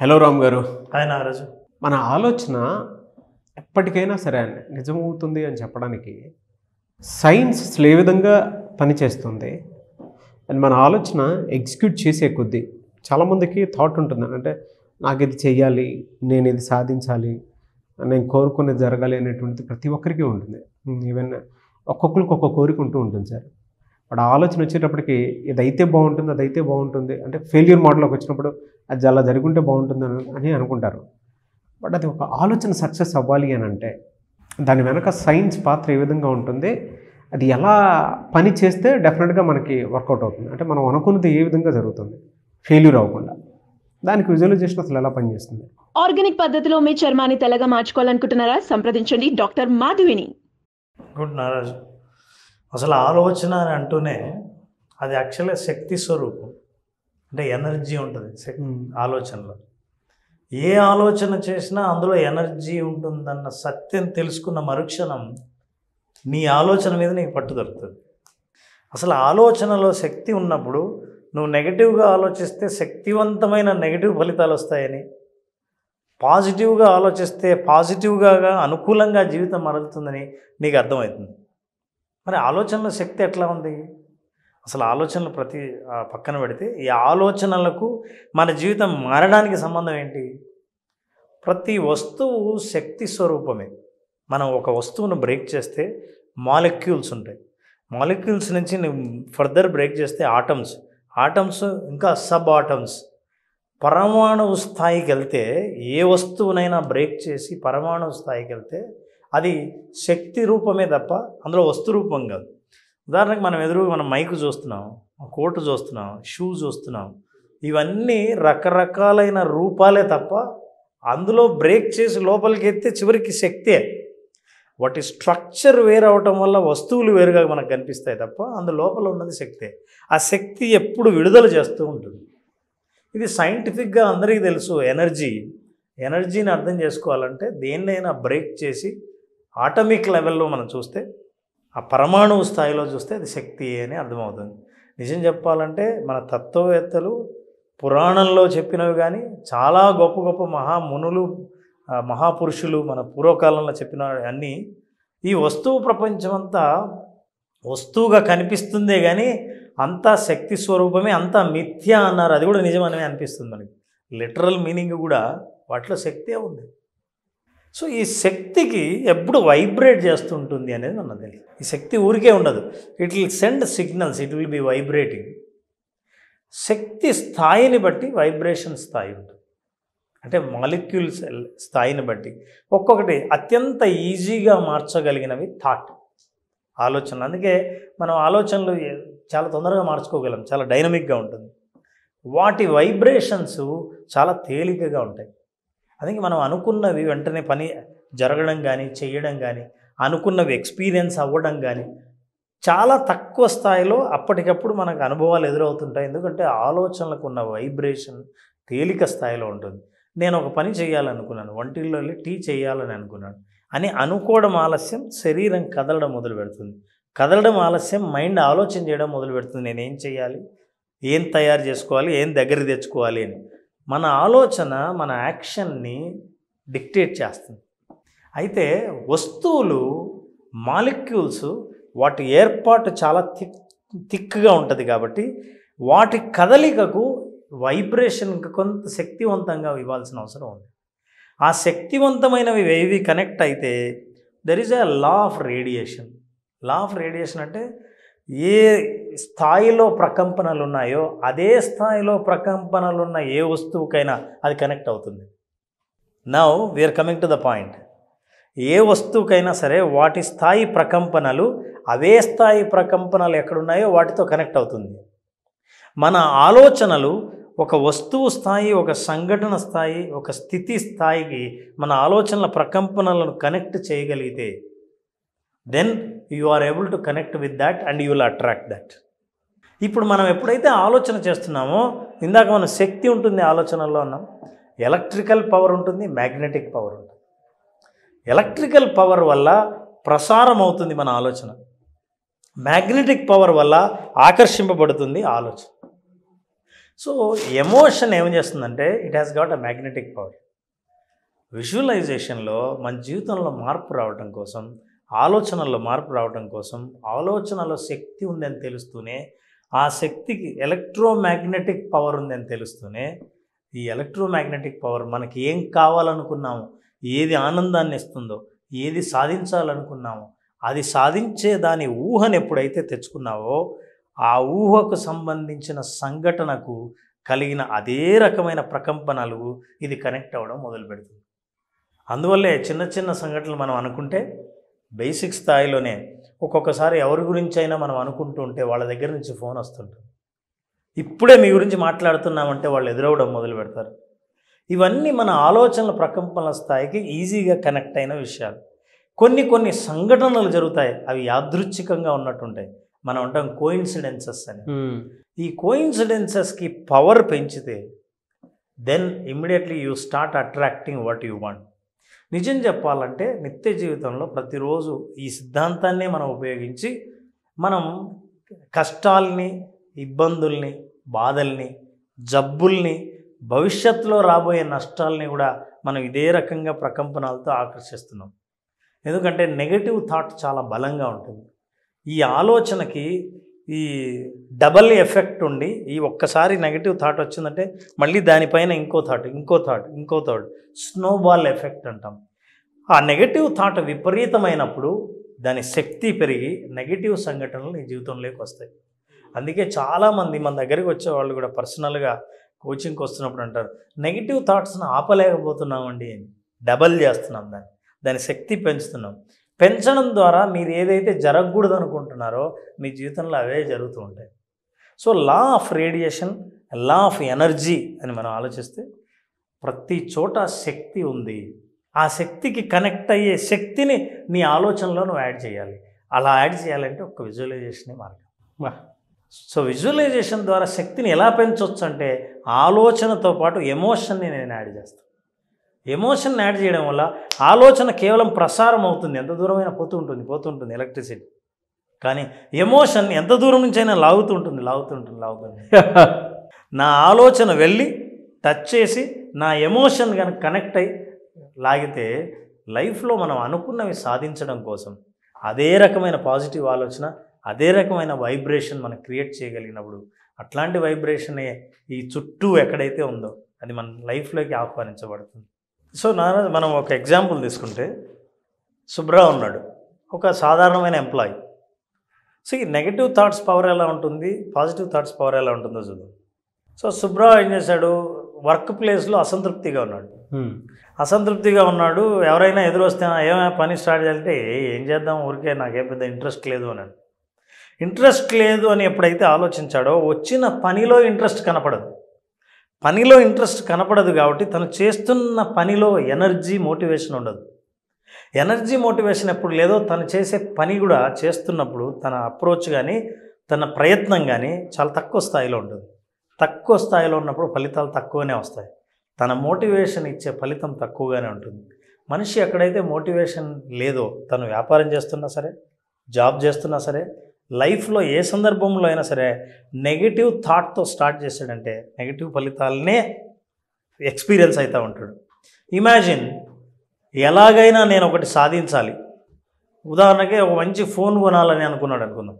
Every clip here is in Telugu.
హలో రామ్ గారు. హాయ్ నాగరాజు. మన ఆలోచన ఎప్పటికైనా సరే అండి నిజమవుతుంది అని చెప్పడానికి సైన్స్ అసలు ఏ విధంగా పనిచేస్తుంది అండ్ మన ఆలోచన ఎగ్జిక్యూట్ చేసే కొద్దీ చాలామందికి థాట్ ఉంటుంది. అంటే నాకు ఇది చెయ్యాలి నేను ఇది సాధించాలి నేను కోరుకునేది జరగాలి అనేటువంటిది ప్రతి ఒక్కరికి ఉంటుంది. ఈవెన్ ఒక్కొక్కరికి ఒక్కొక్క కోరిక ఉంటూ ఉంటుంది సార్. బట్ ఆ ఆలోచన వచ్చేటప్పటికి ఇదైతే బాగుంటుంది అదైతే బాగుంటుంది అంటే ఫెయిల్యూర్ మోడల్లోకి వచ్చినప్పుడు అది అలా జరుగుంటే బాగుంటుంది అని అని అనుకుంటారు. బట్ అది ఒక ఆలోచన సక్సెస్ అవ్వాలి అని అంటే దాని వెనక సైన్స్ పాత్ర ఏ విధంగా ఉంటుంది అది ఎలా పని చేస్తే డెఫినెట్గా మనకి వర్కౌట్ అవుతుంది. అంటే మనం అనుకున్నది ఏ విధంగా జరుగుతుంది ఫెయిల్యూర్ అవ్వకుండా. దానికి విజువలైజేషన్ అసలు ఎలా పనిచేస్తుంది? ఆర్గానిక్ పద్ధతిలో మీ చర్మాన్ని తెల్లగా మార్చుకోవాలనుకుంటున్నారా? సంప్రదించండి డాక్టర్ మాధవిని. గుడ్ నాగరాజు అసలు ఆలోచన అని అంటూనే అది యాక్చువల్గా శక్తి స్వరూపం. అంటే ఎనర్జీ ఉంటుంది ఆలోచనలో. ఏ ఆలోచన చేసినా అందులో ఎనర్జీ ఉంటుందన్న సత్యం తెలుసుకున్న మరుక్షణం నీ ఆలోచన మీద నీకు పట్టు దొరుకుతుంది. అసలు ఆలోచనలో శక్తి ఉన్నప్పుడు నువ్వు నెగటివ్గా ఆలోచిస్తే శక్తివంతమైన నెగటివ్ ఫలితాలు వస్తాయని పాజిటివ్గా ఆలోచిస్తే పాజిటివ్గా అనుకూలంగా జీవితం మరలుతుందని నీకు అర్థమవుతుంది. మరి ఆలోచనల శక్తి ఎట్లా ఉంది? అసలు ఆలోచనలు ప్రతి పక్కన పెడితే ఈ ఆలోచనలకు మన జీవితం మారడానికి సంబంధం ఏంటి? ప్రతి వస్తువు శక్తి స్వరూపమే. మనం ఒక వస్తువును బ్రేక్ చేస్తే మాలిక్యూల్స్ ఉంటాయి. మాలిక్యూల్స్ నుంచి నువ్వు ఫర్దర్ బ్రేక్ చేస్తే ఆటమ్స్. ఆటమ్స్ ఇంకా సబ్ ఆటమ్స్. పరమాణువు స్థాయికి వెళ్తే ఏ వస్తువునైనా బ్రేక్ చేసి పరమాణువు స్థాయికి వెళ్తే అది శక్తి రూపమే తప్ప అందులో వస్తు రూపం కాదు. ఉదాహరణకు మనం ఎదురు మనం మైక్ చూస్తున్నాం కోటు చూస్తున్నాం షూ చూస్తున్నాం. ఇవన్నీ రకరకాలైన రూపాలే తప్ప అందులో బ్రేక్ చేసి లోపలికి ఎత్తే చివరికి శక్తే. వాటి స్ట్రక్చర్ వేరవటం వల్ల వస్తువులు వేరుగా మనకు కనిపిస్తాయి తప్ప అందు లోపల ఉన్నది శక్తే. ఆ శక్తి ఎప్పుడు విడుదల చేస్తూ ఉంటుంది. ఇది సైంటిఫిక్గా అందరికీ తెలుసు ఎనర్జీ. ఎనర్జీని అర్థం చేసుకోవాలంటే దేన్నైనా బ్రేక్ చేసి ఆటమిక్ లెవెల్లో మనం చూస్తే ఆ పరమాణువు స్థాయిలో చూస్తే అది శక్తి అని అర్థమవుతుంది. నిజం చెప్పాలంటే మన తత్వవేత్తలు పురాణంలో చెప్పినవి కానీ చాలా గొప్ప గొప్ప మహామునులు ఆ, మహాపురుషులు మన పూర్వకాలంలో చెప్పిన అన్నీ ఈ వస్తువు ప్రపంచమంతా వస్తువుగా కనిపిస్తుందే కానీ అంతా శక్తి స్వరూపమే అంతా మిథ్య అన్నారు. అది కూడా నిజమనే అనిపిస్తుంది మనకి. లిటరల్ మీనింగ్ కూడా వాటిలో శక్తే ఉంది. సో ఈ శక్తికి ఎప్పుడు వైబ్రేట్ చేస్తుంటుంది అనేది మనకు తెలియదు. ఈ శక్తి ఊరికే ఉండదు. It will send signals it will be vibrating శక్తి స్థాయిని బట్టి వైబ్రేషన్ స్థాయి ఉంటుంది. అంటే మాలిక్యూల్స్ స్థాయిని బట్టి. ఒక్కొక్కటి అత్యంత ఈజీగా మార్చగలిగినవి థాట్ ఆలోచన అందుకే మనం ఆలోచనలు చాలా తొందరగా మార్చుకోగలం. చాలా డైనమిక్గా ఉంటుంది. వాటి వైబ్రేషన్స్ చాలా తేలికగా ఉంటాయి. అందుకే మనం అనుకున్నవి వెంటనే పని జరగడం కానీ చేయడం కానీ అనుకున్నవి ఎక్స్పీరియన్స్ అవ్వడం కానీ చాలా తక్కువ స్థాయిలో అప్పటికప్పుడు మనకు అనుభవాలు ఎదురవుతుంటాయి. ఎందుకంటే ఆలోచనలకు ఉన్న వైబ్రేషన్ తేలిక స్థాయిలో ఉంటుంది. నేను ఒక పని చేయాలనుకున్నాను వంటిల్లో వెళ్ళి టీ చేయాలని అనుకున్నాను అని అనుకోవడం ఆలస్యం శరీరం కదలడం మొదలు పెడుతుంది. కదలడం ఆలస్యం మైండ్ ఆలోచన చేయడం మొదలు పెడుతుంది. నేను ఏం చేయాలి? ఏం తయారు చేసుకోవాలి? ఏం దగ్గర తెచ్చుకోవాలి అని. మన ఆలోచన మన యాక్షన్ని డిక్టేట్ చేస్తుంది. అయితే వస్తువులు మాలిక్యూల్స్ వాటి ఏర్పాటు చాలా థిక్ థిక్గా ఉంటుంది కాబట్టి వాటి కదలికకు వైబ్రేషన్కి కొంత శక్తివంతంగా ఇవ్వాల్సిన అవసరం ఉంది. ఆ శక్తివంతమైనవి ఏవి కనెక్ట్ అయితే there is a law of radiation law of radiation అంటే ఏ స్థాయిలో ప్రకంపనలు ఉన్నాయో అదే స్థాయిలో ప్రకంపనలు ఉన్న ఏ వస్తువుకైనా అది కనెక్ట్ అవుతుంది. Now we're coming to the point ఏ వస్తువుకైనా సరే వాటి స్థాయి ప్రకంపనలు అవే స్థాయి ప్రకంపనలు ఎక్కడున్నాయో వాటితో కనెక్ట్ అవుతుంది. మన ఆలోచనలు ఒక వస్తువు స్థాయి ఒక సంఘటన స్థాయి ఒక స్థితి స్థాయికి మన ఆలోచనల ప్రకంపనలను కనెక్ట్ చేయగలిగితే then you are able to connect with that and you will attract that ఇప్పుడు మనం ఎప్పుడైతే ఆలోచన చేస్తున్నామో ఇందాక మనం శక్తి ఉంటుంది ఆలోచనలో అన్నాం. ఎలక్ట్రికల్ పవర్ ఉంటుంది మ్యాగ్నెటిక్ పవర్ ఉంటుంది. ఎలక్ట్రికల్ పవర్ వల్ల ప్రసారం అవుతుంది మన ఆలోచన. మ్యాగ్నెటిక్ పవర్ వల్ల ఆకర్షింపబడుతుంది ఆలోచన. సో ఎమోషన్ ఏం చేస్తుందంటే it has got a magnetic power విజువలైజేషన్లో మన జీవితంలో మార్పు రావడం కోసం ఆలోచనల్లో మార్పు రావడం కోసం ఆలోచనలో శక్తి ఉందని తెలుస్తూనే ఆ శక్తికి ఎలక్ట్రోమాగ్నెటిక్ పవర్ ఉందని తెలుస్తూనే ఈ ఎలక్ట్రోమాగ్నెటిక్ పవర్ మనకి ఏం కావాలనుకున్నామో ఏది ఆనందాన్ని ఇస్తుందో ఏది సాధించాలనుకున్నామో అది సాధించే దాని ఊహను ఎప్పుడైతే తెచ్చుకున్నావో ఆ ఊహకు సంబంధించిన సంఘటనకు కలిగిన అదే రకమైన ప్రకంపనలు ఇది కనెక్ట్ అవ్వడం మొదలు పెడుతుంది అందువల్లే చిన్న చిన్న సంఘటనలు మనం అనుకుంటే బేసిక్ స్థాయిలోనే ఒక్కొక్కసారి ఎవరి గురించి అయినా మనం అనుకుంటూ ఉంటే వాళ్ళ దగ్గర నుంచి ఫోన్ వస్తుంటుంది. ఇప్పుడే మీ గురించి మాట్లాడుతున్నామంటే వాళ్ళు ఎదురవడం మొదలు పెడతారు. ఇవన్నీ మన ఆలోచనల ప్రకంపనల స్థాయికి ఈజీగా కనెక్ట్ అయిన విషయాలు. కొన్ని కొన్ని సంఘటనలు జరుగుతాయి. అవి యాదృచ్ఛికంగా ఉన్నట్టుంటాయి. మనం అంటాం కోయిన్సిడెన్సెస్ అని. ఈ కోయిన్సిడెన్సెస్కి పవర్ పెంచితే then immediately you start attracting what you want నిజం చెప్పాలంటే నిత్య జీవితంలో ప్రతిరోజు ఈ సిద్ధాంతాన్నే మనం ఉపయోగించి మనం కష్టాల్ని ఇబ్బందుల్ని బాధల్ని జబ్బుల్ని భవిష్యత్తులో రాబోయే నష్టాల్ని కూడా మనం ఇదే రకంగా ప్రకంపనలతో ఆకర్షిస్తున్నాం. ఎందుకంటే నెగటివ్ థాట్ చాలా బలంగా ఉంటుంది. ఈ ఆలోచనకి ఈ డబల్ ఎఫెక్ట్ ఉండి ఈ ఒక్కసారి నెగిటివ్ థాట్ వచ్చిందంటే మళ్ళీ దానిపైన ఇంకో థాట్ ఇంకో థాట్ ఇంకో థాట్ స్నోబాల్ ఎఫెక్ట్ అంటాం. ఆ నెగటివ్ థాట్ విపరీతమైనప్పుడు దాని శక్తి పెరిగి నెగటివ్ సంఘటనలు నీ జీవితంలోకి వస్తాయి. అందుకే చాలామంది మన దగ్గరికి వచ్చే వాళ్ళు కూడా పర్సనల్గా కోచింగ్కి వస్తున్నప్పుడు అంటారు నెగిటివ్ థాట్స్ని ఆపలేకపోతున్నామండి అని డబల్ చేస్తున్నాం దాన్ని దాని శక్తి పెంచుతున్నాం. పెంచడం ద్వారా మీరు ఏదైతే జరగకూడదు అనుకుంటున్నారో మీ జీవితంలో అవే జరుగుతూ ఉంటాయి. So law of radiation law of energy అని మనం ఆలోచిస్తే ప్రతి చోట శక్తి ఉంది. ఆ శక్తికి కనెక్ట్ అయ్యే శక్తిని నీ ఆలోచనలో నువ్వు యాడ్ చేయాలి. అలా యాడ్ చేయాలంటే ఒక విజువలైజేషనే మార్గం. సో విజువలైజేషన్ ద్వారా శక్తిని ఎలా పెంచవచ్చు అంటే ఆలోచనతో పాటు ఎమోషన్ని నేను యాడ్ చేస్తాను. ఎమోషన్ యాడ్ చేయడం వల్ల ఆలోచన కేవలం ప్రసారం అవుతుంది. ఎంత దూరమైనా పోతూ ఉంటుంది పోతూ ఉంటుంది ఎలక్ట్రిసిటీ. కానీ ఎమోషన్ ఎంత దూరం నుంచి అయినా లాగుతూ ఉంటుంది లాగుతూ ఉంటుంది. లాగుతుంది నా ఆలోచన వెళ్ళి టచ్ చేసి నా ఎమోషన్ కనుక కనెక్ట్ అయ్యి లాగితే లైఫ్లో మనం అనుకున్నవి సాధించడం కోసం అదే రకమైన పాజిటివ్ ఆలోచన అదే రకమైన వైబ్రేషన్ మనం క్రియేట్ చేయగలిగినప్పుడు అట్లాంటి వైబ్రేషనే ఈ చుట్టూ ఎక్కడైతే ఉందో అది మన లైఫ్లోకి ఆహ్వానించబడుతుంది. సో నా మనం ఒక ఎగ్జాంపుల్ తీసుకుంటే సుబ్రా ఉన్నాడు ఒక సాధారణమైన ఎంప్లాయీ సో ఈ నెగిటివ్ థాట్స్ పవర్ ఎలా ఉంటుంది? పాజిటివ్ థాట్స్ పవర్ ఎలా ఉంటుందో చూద్దాం. సో సుబ్రా ఏం చేశాడు? వర్క్ ప్లేస్లో అసంతృప్తిగా ఉన్నాడు. అసంతృప్తిగా ఉన్నాడు ఎవరైనా ఎదురు వస్తే ఏమైనా పని స్టార్ట్ చేయాలంటే "ఏ, ఏం చేద్దాం ఊరికే? నాకేం పెద్ద ఇంట్రెస్ట్ లేదు అన్నాడు. ఇంట్రెస్ట్ లేదు అని ఎప్పుడైతే ఆలోచించాడో వచ్చిన పనిలో ఇంట్రెస్ట్ కనపడదు. పనిలో ఇంట్రెస్ట్ కనపడదు కాబట్టి తను చేస్తున్న పనిలో ఎనర్జీ మోటివేషన్ ఉండదు. ఎనర్జీ మోటివేషన్ ఎప్పుడు లేదో తను చేసే పని కూడా చేస్తున్నప్పుడు తన అప్రోచ్ కానీ తన ప్రయత్నం కానీ చాలా తక్కువ స్థాయిలో ఉంటుంది. తక్కువ స్థాయిలో ఉన్నప్పుడు ఫలితాలు తక్కువనే వస్తాయి. తన మోటివేషన్ ఇచ్చే ఫలితం తక్కువగానే ఉంటుంది. మనిషి ఎక్కడైతే మోటివేషన్ లేదో తను వ్యాపారం చేస్తున్నా సరే జాబ్ చేస్తున్నా సరే లైఫ్లో ఏ సందర్భంలో అయినా సరే నెగిటివ్ థాట్తో స్టార్ట్ చేశాడంటే నెగిటివ్ ఫలితాలనే ఎక్స్పీరియన్స్ అవుతూ ఉంటాడు. ఇమాజిన్ ఎలాగైనా నేను ఒకటి సాధించాలి. ఉదాహరణకి ఒక మంచి ఫోన్ కొనాలని అనుకున్నాడు అనుకుందాం.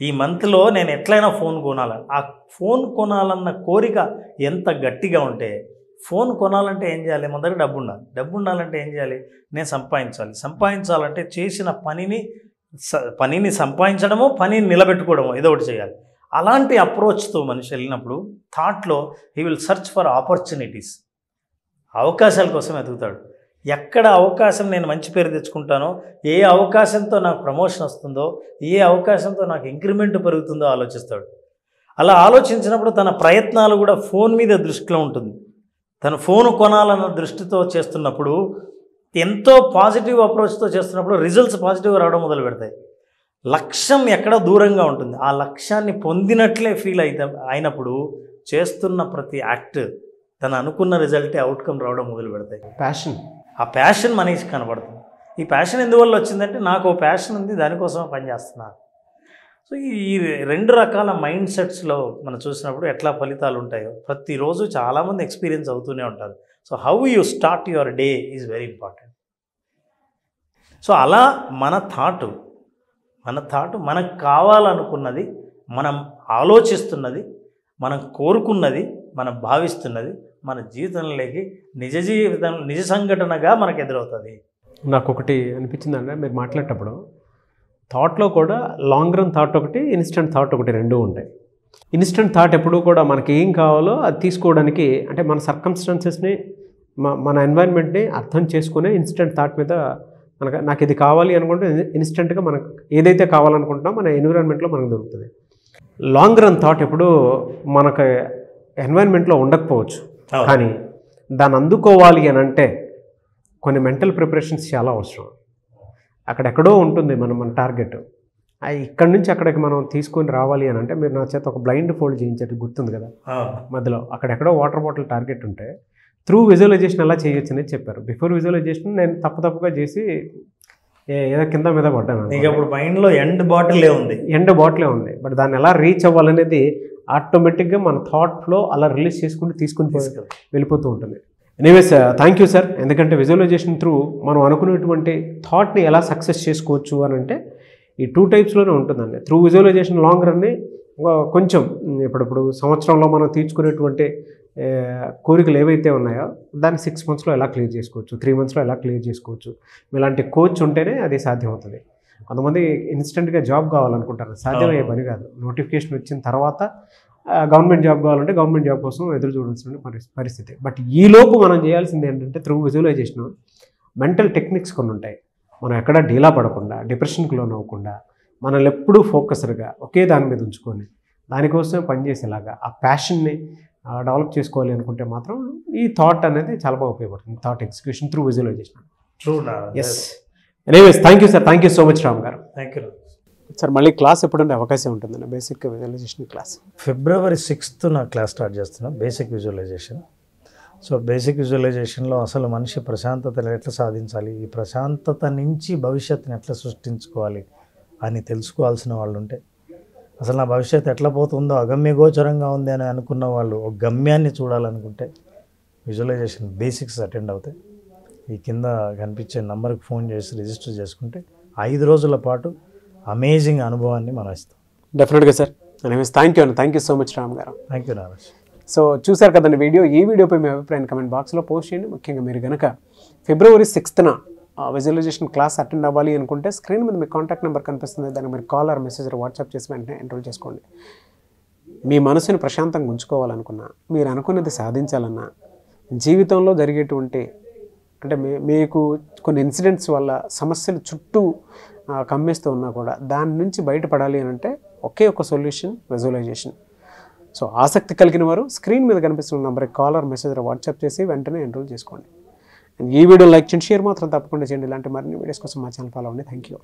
ఈ మంత్లో నేను ఎట్లయినా ఫోన్ కొనాలని ఆ ఫోన్ కొనాలన్న కోరిక ఎంత గట్టిగా ఉంటే ఫోన్ కొనాలంటే ఏం చేయాలి? మన దగ్గర డబ్బు ఉండాలి డబ్బు ఉండాలంటే ఏం చేయాలి? నేను సంపాదించాలి. సంపాదించాలంటే చేసిన పనిని పనిని సంపాదించడమో పనిని నిలబెట్టుకోవడమో ఏదో ఒకటి చేయాలి. అలాంటి అప్రోచ్తో మనిషి వెళ్ళినప్పుడు థాట్లో he will search for opportunities. అవకాశాల కోసం ఎదుగుతాడు ఎక్కడ అవకాశం నేను మంచి పేరు తెచ్చుకుంటానో ఏ అవకాశంతో నాకు ప్రమోషన్ వస్తుందో ఏ అవకాశంతో నాకు ఇంక్రిమెంట్ పెరుగుతుందో ఆలోచిస్తాడు. అలా ఆలోచించినప్పుడు తన ప్రయత్నాలు కూడా ఫోన్ మీద దృష్టిలో ఉంటుంది. తను ఫోన్ కొనాలన్న దృష్టితో చేస్తున్నప్పుడు ఎంతో పాజిటివ్ అప్రోచ్తో చేస్తున్నప్పుడు రిజల్ట్స్ పాజిటివ్గా రావడం మొదలు పెడతాయి. లక్ష్యం ఎక్కడ దూరంగా ఉంటుంది. ఆ లక్ష్యాన్ని పొందినట్లే ఫీల్ అయితే అయినప్పుడు చేస్తున్న ప్రతి యాక్ట్ తను అనుకున్న రిజల్టే అవుట్కమ్ రావడం మొదలు పెడతాయి. ప్యాషన్ ఆ ప్యాషన్ మనిషికి కనబడుతుంది. ఈ ప్యాషన్ ఎందువల్ల వచ్చిందంటే నాకు ఓ ప్యాషన్ ఉంది దానికోసం పని చేస్తున్నాను సో ఈ రెండు రకాల మైండ్ సెట్స్లో మనం చూసినప్పుడు ఎట్లా ఫలితాలు ఉంటాయో ప్రతిరోజు చాలామంది ఎక్స్పీరియన్స్ అవుతూనే ఉంటారు. So how you start your day is very important so అలా మన థాటు మన థాటు మనకు కావాలనుకున్నది మనం ఆలోచిస్తున్నది మనం కోరుకున్నది మనం భావిస్తున్నది మన జీవితంలోకి నిజ జీవితం నిజ సంఘటనగా మనకు ఎదురవుతుంది. నాకు ఒకటి అనిపించిందంటే మీరు మాట్లాడేటప్పుడు థాట్లో కూడా లాంగ్ రన్ థాట్ ఒకటి ఇన్స్టెంట్ థాట్ ఒకటి రెండు ఉంటాయి. ఇన్స్టెంట్ థాట్ ఎప్పుడూ కూడా మనకి ఏం కావాలో అది తీసుకోవడానికి అంటే మన సర్కమ్స్టాన్సెస్ని మన ఎన్వైర్న్మెంట్ని అర్థం చేసుకునే ఇన్స్టెంట్ థాట్ మీద మనకు నాకు ఇది కావాలి అనుకుంటే ఇన్స్టెంట్గా మనకు ఏదైతే కావాలనుకుంటున్నామో మన ఎన్విరాన్మెంట్లో మనకు దొరుకుతుంది. లాంగ్ రన్ థాట్ ఎప్పుడు మనకు ఎన్వైర్న్మెంట్లో ఉండకపోవచ్చు. కానీ దాన్ని అందుకోవాలి అని అంటే కొన్ని మెంటల్ ప్రిపరేషన్స్ చాలా అవసరం. అక్కడెక్కడో ఉంటుంది మనం మన టార్గెట్. ఇక్కడి నుంచి అక్కడికి మనం తీసుకొని రావాలి అని అంటే మీరు నా చేత ఒక బ్లైండ్ ఫోల్డ్ చేయించేది గుర్తుంది కదా? మధ్యలో అక్కడెక్కడో వాటర్ బాటిల్ టార్గెట్ ఉంటే త్రూ విజువలైజేషన్ ఎలా చేయొచ్చు అనేది చెప్పారు. బిఫోర్ విజువలైజేషన్ నేను తప్పు తప్పుగా చేసి ఏదో కింద మీద పడ్డాను నీకు అప్పుడు మైండ్లో ఎండ్ బాటిలే ఉంది. ఎండ బాటిలే ఉంది. బట్ దాన్ని ఎలా రీచ్ అవ్వాలనేది ఆటోమేటిక్గా మన థాట్లో అలా రిలీజ్ చేసుకుంటూ తీసుకుని వెళ్ళిపోతూ ఉంటుంది. ఎనీవేస్ థ్యాంక్ యూ సార్ ఎందుకంటే విజువలైజేషన్ త్రూ మనం అనుకునేటువంటి థాట్ని ఎలా సక్సెస్ చేసుకోవచ్చు అని అంటే ఈ టూ టైప్స్లోనే ఉంటుందండి. త్రూ విజువలైజేషన్ లాంగ్ రన్ని కొంచెం ఇప్పుడిప్పుడు సంవత్సరంలో మనం తీర్చుకునేటువంటి కోరికలు ఏవైతే ఉన్నాయో దాన్ని సిక్స్ మంత్స్లో ఎలా క్లియర్ చేసుకోవచ్చు? త్రీ మంత్స్లో ఎలా క్లియర్ చేసుకోవచ్చు? ఇలాంటి కోచ్ ఉంటేనే అది సాధ్యమవుతుంది. కొంతమంది ఇన్స్టెంట్గా జాబ్ కావాలనుకుంటారు. సాధ్యమయ్యే పని కాదు. నోటిఫికేషన్ వచ్చిన తర్వాత గవర్నమెంట్ జాబ్ కావాలంటే గవర్నమెంట్ జాబ్ కోసం ఎదురు చూడాల్సిన పరి- పరిస్థితి. బట్ ఈలోపు మనం చేయాల్సింది ఏంటంటే త్రూ విజువలైజేషన్ మెంటల్ టెక్నిక్స్ కొన్ని ఉంటాయి మనం ఎక్కడ డీలా పడకుండా డిప్రెషన్కి లోన్ అవ్వకుండా మనల్ని ఎప్పుడూ ఫోకస్డ్గా ఒకే దాని మీద ఉంచుకొని దానికోసమే పనిచేసేలాగా ఆ ప్యాషన్ని డెవలప్ చేసుకోవాలి అనుకుంటే మాత్రం ఈ థాట్ అనేది చాలా బాగా ఉపయోగపడుతుంది. Thought execution through visualization. True yes anyways thank you sir thank you so much Ram garu. Thank you sir మళ్ళీ క్లాస్ ఎప్పుడంటే అవకాశం ఉంటుందండి. Basic visualization class. February sixth నా క్లాస్ స్టార్ట్ చేస్తున్నా. Basic visualization. సో బేసిక్ విజువలైజేషన్లో అసలు మనిషి ప్రశాంతతను ఎట్లా సాధించాలి? ఈ ప్రశాంతత నుంచి భవిష్యత్తుని ఎట్లా సృష్టించుకోవాలి అని తెలుసుకోవాల్సిన వాళ్ళు ఉంటే అసలు నా భవిష్యత్తు ఎట్లా పోతుందో అగమ్య గోచరంగా ఉంది అని అనుకున్న వాళ్ళు ఒక గమ్యాన్ని చూడాలనుకుంటే విజువలైజేషన్ బేసిక్స్ అటెండ్ అవుతాయి. ఈ కింద కనిపించే నంబర్కి ఫోన్ చేసి రిజిస్టర్ చేసుకుంటే ఐదు రోజుల పాటు అమేజింగ్ అనుభవాన్ని మనం ఇస్తాం. డెఫినెట్గా సార్. థ్యాంక్ యూ అండి. Thank you so much Ram garu. Thank you Naraj so చూసారు కదండి వీడియో. ఈ వీడియోపై మీ అభిప్రాయం కమెంట్ బాక్స్లో పోస్ట్ చేయండి. ముఖ్యంగా మీరు కనుక ఫిబ్రవరి సిక్స్త్న విజువలైజేషన్ క్లాస్ అటెండ్ అవ్వాలి అనుకుంటే స్క్రీన్ మీద మీ కాంటాక్ట్ నెంబర్ కనిపిస్తుంది. దానికి మీరు కాల్ ఆర్ మెసేజ్ వాట్సాప్ చేసి వెంటనే ఎన్రోల్ చేసుకోండి. మీ మనసుని ప్రశాంతంగా ఉంచుకోవాలనుకున్నా మీరు అనుకున్నది సాధించాలన్నా జీవితంలో జరిగేటువంటి అంటే మీ మీకు కొన్ని ఇన్సిడెంట్స్ వల్ల సమస్యలు చుట్టూ కమ్మేస్తూ ఉన్నా కూడా దాని నుంచి బయటపడాలి అని అంటే ఒకే ఒక సొల్యూషన్ విజువలైజేషన్ సో ఆసక్తి కలిగిన వారు స్క్రీన్ మీద కనిపిస్తున్న నెంబర్కి కాల్ ఆర్ మెసేజ్ వాట్సాప్ చేసి వెంటనే ఎన్రోల్ చేసుకోండి. ఈ వీడియో లైక్ చేయండి షేర్ మాత్రం తప్పకుండా చేయండి. ఇలాంటి మరిన్ని వీడియోస్ కోసం మా ఛానల్ ఫాలో అవ్వండి. Thank you